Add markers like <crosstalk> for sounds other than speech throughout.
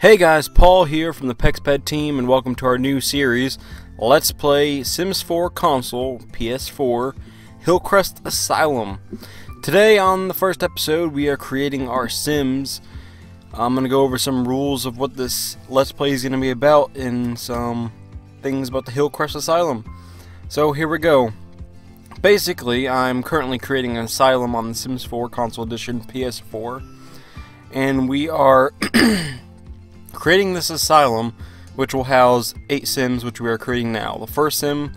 Hey guys, Paul here from the PexPed team, and welcome to our new series, Let's Play Sims 4 Console, PS4, Hillcrest Asylum. Today, on the first episode, we are creating our Sims. I'm going to go over some rules of what this Let's Play is going to be about, and some things about the Hillcrest Asylum. So, here we go. Basically, I'm currently creating an asylum on the Sims 4 Console Edition PS4, and we are... <clears throat> creating this asylum, which will house eight sims, which we are creating now. The first sim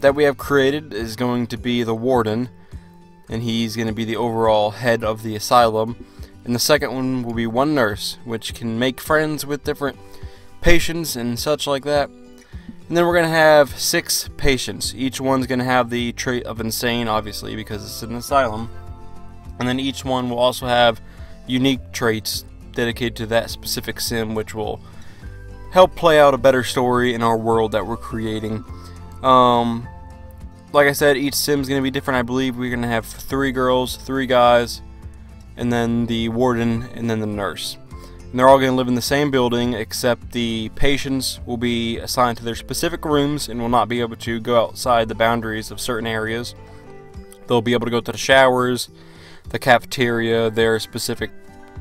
that we have created is going to be the warden, and he's going to be the overall head of the asylum. And the second one will be one nurse, which can make friends with different patients and such like that. And then we're going to have six patients. Each one's going to have the trait of insane, obviously, because it's an asylum. And then each one will also have unique traits dedicated to that specific sim, which will help play out a better story in our world that we're creating. Um, like I said, each sim is going to be different. I believe we're going to have three girls, three guys, and then the warden, and then the nurse. And they're all going to live in the same building, except the patients will be assigned to their specific rooms and will not be able to go outside the boundaries of certain areas. They'll be able to go to the showers, the cafeteria, their specific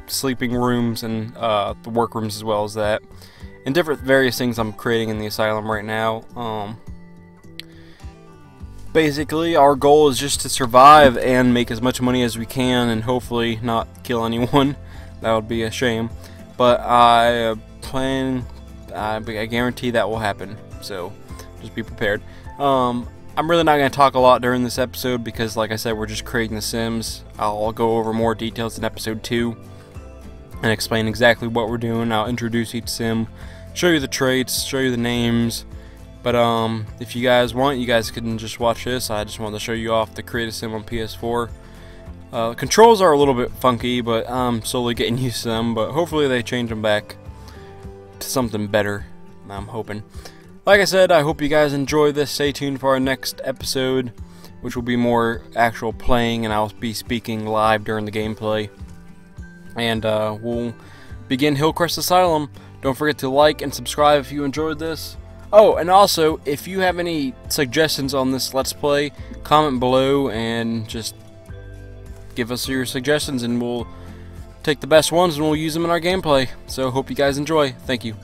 sleeping rooms and uh, the workrooms as well as that. And different various things I'm creating in the asylum right now. Um, basically, our goal is just to survive and make as much money as we can and hopefully not kill anyone. <laughs> that would be a shame. But I plan, I guarantee that will happen. So just be prepared. Um, I'm really not going to talk a lot during this episode because, like I said, we're just creating the Sims. I'll go over more details in episode 2 and explain exactly what we're doing. I'll introduce each sim, show you the traits, show you the names. But um, if you guys want, you guys can just watch this. I just wanted to show you off the create a sim on PS4. Uh, controls are a little bit funky, but I'm slowly getting <laughs> used to them. But hopefully they change them back to something better. I'm hoping. Like I said, I hope you guys enjoy this. Stay tuned for our next episode, which will be more actual playing, and I'll be speaking live during the gameplay and uh, we'll begin Hillcrest Asylum. Don't forget to like and subscribe if you enjoyed this. Oh, and also, if you have any suggestions on this Let's Play, comment below and just give us your suggestions and we'll take the best ones and we'll use them in our gameplay. So, hope you guys enjoy. Thank you.